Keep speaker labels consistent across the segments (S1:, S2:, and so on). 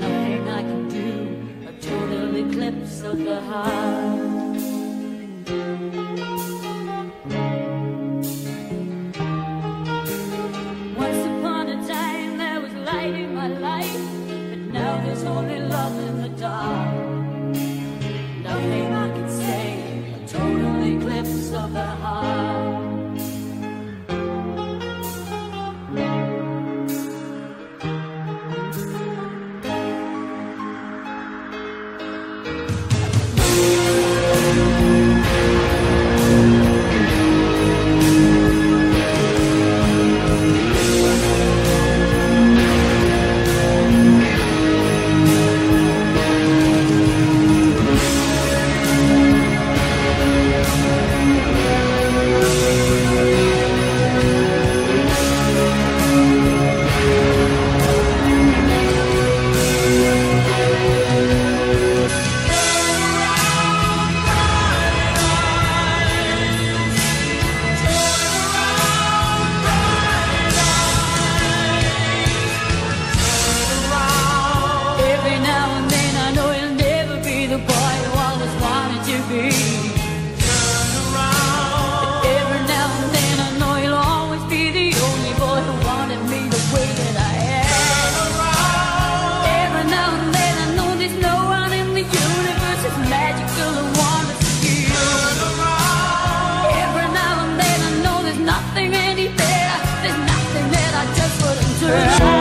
S1: Nothing I can do, a total eclipse of the heart. Yeah.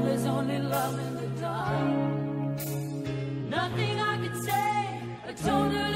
S1: There's only love in the dark. Nothing I could say, I told her.